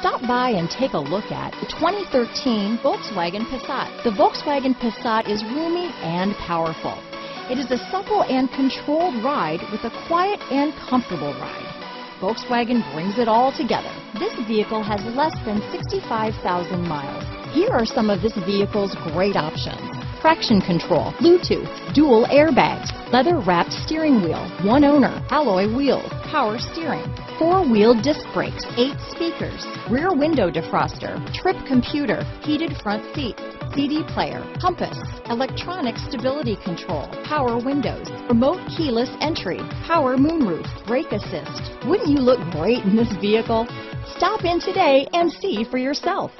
Stop by and take a look at the 2013 Volkswagen Passat. The Volkswagen Passat is roomy and powerful. It is a supple and controlled ride with a quiet and comfortable ride. Volkswagen brings it all together. This vehicle has less than 65,000 miles. Here are some of this vehicle's great options. Traction control, Bluetooth, dual airbags, leather wrapped steering wheel, one owner, alloy wheels, power steering, four-wheel disc brakes, eight speakers, rear window defroster, trip computer, heated front seats, CD player, compass, electronic stability control, power windows, remote keyless entry, power moonroof, brake assist. Wouldn't you look great in this vehicle? Stop in today and see for yourself.